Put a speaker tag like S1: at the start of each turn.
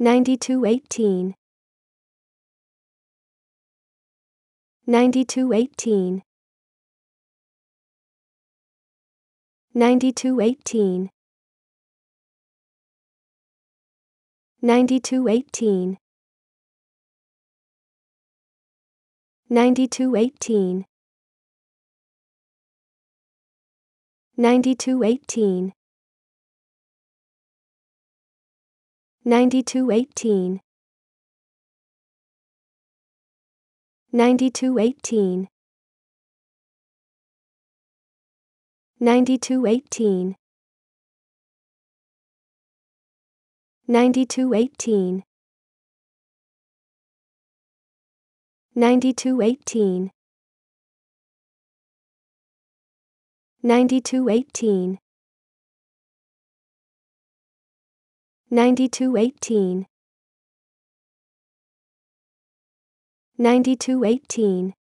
S1: 9218 9218 9218 9218 9218 9218 9218 9218 9218 9218 9218 9218 9218 9218